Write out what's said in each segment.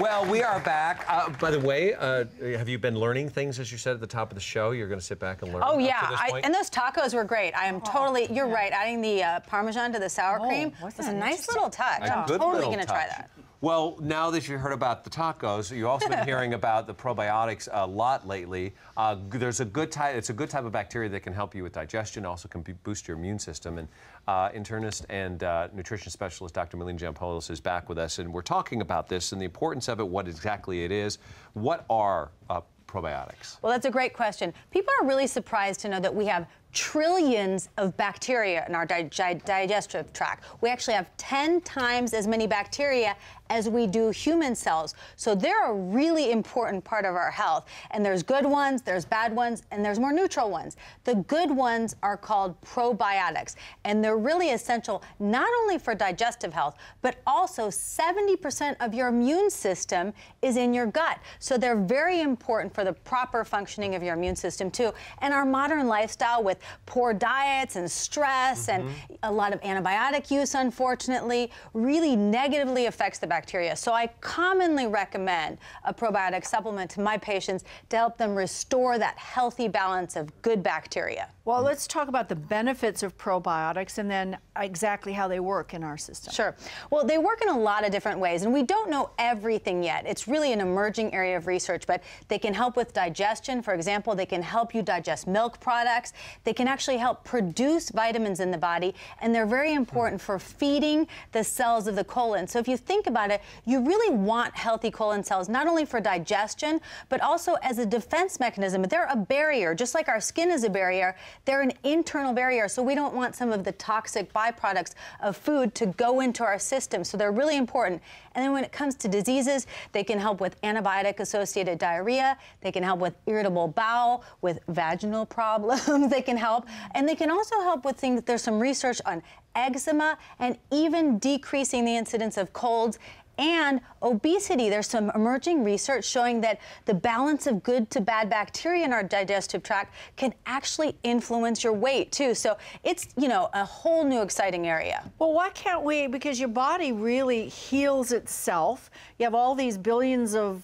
Well, we are back. Uh, by the way, uh, have you been learning things as you said at the top of the show? You're going to sit back and learn. Oh yeah, I, and those tacos were great. I am totally. You're right. Adding the uh, parmesan to the sour Oh, cream wasn't a nice little touch. A I'm totally going to try that. Well, now that you heard about the tacos, you've also been hearing about the probiotics a lot lately. Uh, there's a good type. It's a good type of bacteria that can help you with digestion. Also, can be, boost your immune system. And uh, internist and uh, nutrition specialist Dr. Melina Jampolis is back with us, and we're talking about this and the importance of it, what exactly it is. What are uh, probiotics? Well, that's a great question. People are really surprised to know that we have trillions of bacteria in our di- di- digestive tract. We actually have 10 times as many bacteria as we do human cells. So they're a really important part of our health. And there's good ones, there's bad ones, and there's more neutral ones. The good ones are called probiotics, and they're really essential not only for digestive health, but also 70% of your immune system is in your gut. So they're very important for the proper functioning of your immune system too. And our modern lifestyle with poor diets and stress and mm-hmm. a lot of antibiotic use, unfortunately, really negatively affects the bacteria. So I commonly recommend a probiotic supplement to my patients to help them restore that healthy balance of good bacteria. Well, let's talk about the benefits of probiotics and then exactly how they work in our system. Sure. Well, they work in a lot of different ways, and we don't know everything yet. It's really an emerging area of research, but they can help with digestion. For example, they can help you digest milk products. They can actually help produce vitamins in the body, and they're very important for feeding the cells of the colon. So if you think about it, you really want healthy colon cells, not only for digestion, but also as a defense mechanism. They're a barrier, just like our skin is a barrier. They're an internal barrier, so we don't want some of the toxic byproducts of food to go into our system. So they're really important. And then when it comes to diseases, they can help with antibiotic associated diarrhea. They can help with irritable bowel, with vaginal problems. they can help. And they can also help with things, there's some research on eczema and even decreasing the incidence of colds and obesity. There's some emerging research showing that the balance of good to bad bacteria in our digestive tract can actually influence your weight too. So it's, you know, a whole new exciting area. Well, why can't we? Because your body really heals itself. You have all these billions of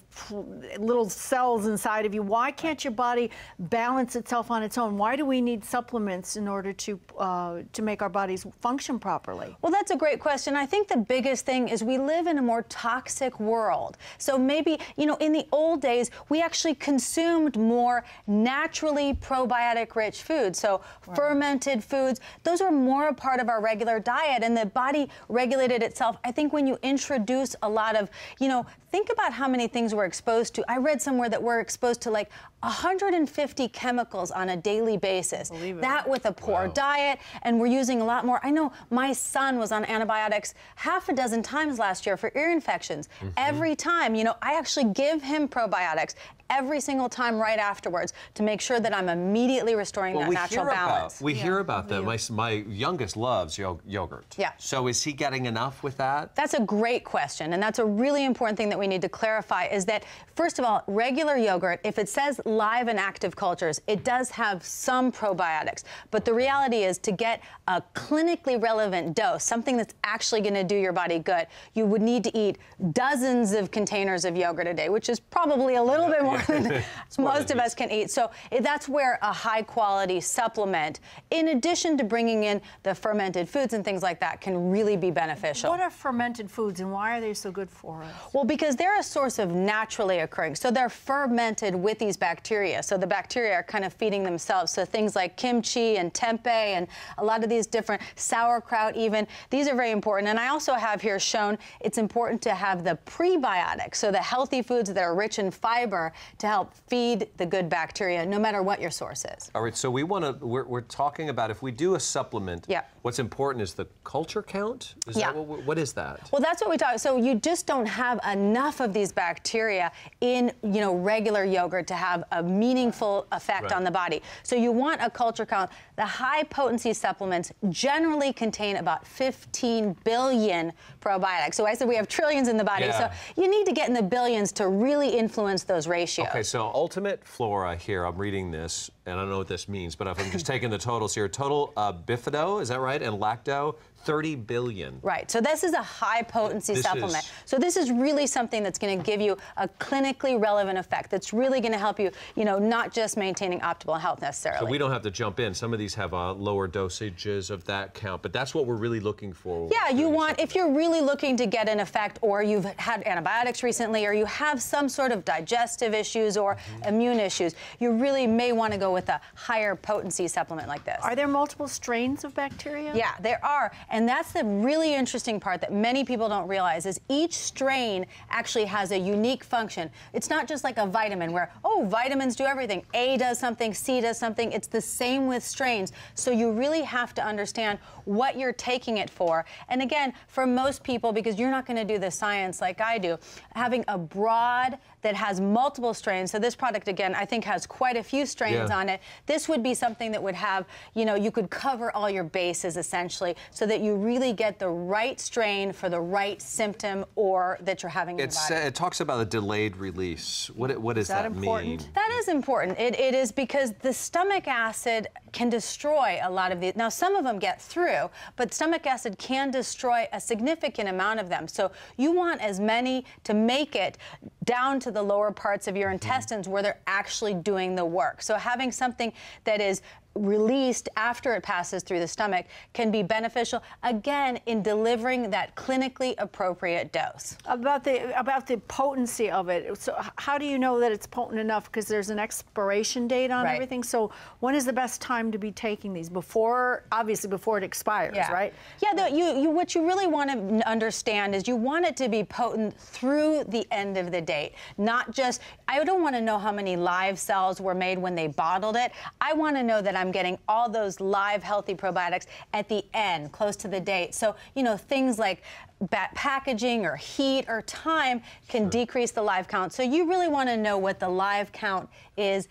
little cells inside of you. Why can't your body balance itself on its own? Why do we need supplements in order to uh, to make our bodies function properly? Well, that's a great question. I think the biggest thing is we live in a more toxic world. So maybe, you know, in the old days, we actually consumed more naturally probiotic rich foods. So fermented foods, those are more a part of our regular diet and the body regulated itself. I think when you introduce a lot of, you know, think about how many things we're exposed to. I read somewhere that we're exposed to like 150 chemicals on a daily basis. Believe it. That with a poor diet, and we're using a lot more. I know my son was on antibiotics half a dozen times last year for ear infections. Mm-hmm. Every time, you know, I actually give him probiotics every single time right afterwards to make sure that I'm immediately restoring that natural hear balance. About, we hear about that. My, my youngest loves yo- yogurt. Yeah. So is he getting enough with that? That's a great question, and that's a really important thing that we need to clarify is that, first of all, regular yogurt, if it says live and active cultures, it does have some probiotics. But the reality is to get a clinically relevant dose, something that's actually going to do your body good, you would need to eat dozens of containers of yogurt a day, which is probably a little bit more than most of us can eat. So eh, that's where a high quality supplement, in addition to bringing in the fermented foods and things like that, can really be beneficial. What are fermented foods and why are they so good for us? Well, because they're a source of naturally occurring. So they're fermented with these bacteria. So the bacteria are kind of feeding themselves. So things like kimchi and tempeh and a lot of these different sauerkraut, even, these are very important. And I also have here shown it's important to have the prebiotics, so the healthy foods that are rich in fiber to help feed the good bacteria, no matter what your source is. All right, so we want to, we're, we're talking about if we do a supplement, Yeah. what's important is the culture count? Is Yeah. That what, what is that? Well, that's what we talk. So you just don't have enough of these bacteria in, you know, regular yogurt to have a meaningful effect Right. on the body. So you want a culture count. The high potency supplements generally contain about 15 billion probiotics. So I said we have trillions in the body. Yeah. So you need to get in the billions to really influence those ratios. Okay, so Ultimate Flora here, I'm reading this, and I don't know what this means, but if I'm just taking the totals here, total uh, bifido, is that right? And lacto, 30 billion. Right. So this is a high potency This supplement. is- So this is really something that's going to give you a clinically relevant effect. That's really going to help you, you know, not just maintaining optimal health necessarily. So we don't have to jump in. Some of these have uh, lower dosages of that count, but that's what we're really looking for. Yeah, you want, if you're really looking to get an effect, or you've had antibiotics recently, or you have some sort of digestive issues or Mm-hmm. immune issues, you really may want to go with a higher potency supplement like this. Are there multiple strains of bacteria? Yeah, there are. And that's the really interesting part that many people don't realize is each strain actually has a unique function. It's not just like a vitamin where, oh, vitamins do everything. A does something, C does something. It's the same with strains. So you really have to understand what you're taking it for. And again, for most people, because you're not going to do the science like I do, having a broad that has multiple strains. So this product again, I think has quite a few strains Yeah. on it. This would be something that would have, you know, you could cover all your bases essentially so that you really get the right strain for the right symptom or that you're having in It's, your uh, it talks about a delayed release. What, what does that that, important? mean? That is important. It, it is because the stomach acid can destroy a lot of these. Now, some of them get through, but stomach acid can destroy a significant amount of them. So you want as many to make it down to the lower parts of your mm-hmm. intestines where they're actually doing the work. So having something that is released after it passes through the stomach can be beneficial again in delivering that clinically appropriate dose. About the about the potency of it. So how do you know that it's potent enough? Because there's an expiration date on Right. everything. So when is the best time to be taking these? Before, obviously, before it expires, right? Yeah, the, you, you, what you really want to understand is you want it to be potent through the end of the date, not just, I don't want to know how many live cells were made when they bottled it. I want to know that I'm getting all those live healthy probiotics at the end, close to the date. So, you know, things like bat packaging or heat or time can decrease the live count. So you really want to know what the live count is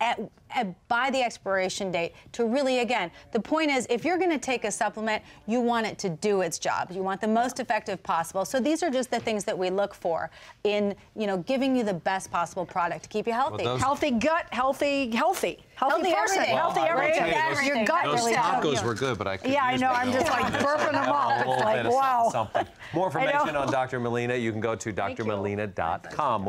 at, at, by the expiration date to really again the point is if you're going to take a supplement you want it to do its job you want the most effective possible so these are just the things that we look for in you know giving you the best possible product to keep you healthy those- Healthy gut, healthy, healthy, healthy, Healthy person, everything. healthy Well, I everything. you, those- Your gut Those really tells tacos were good, but I could Yeah, I know. I'm just like burping them up. It's like wow. something. More information on Dr. Melina, you can go to drmelina.com.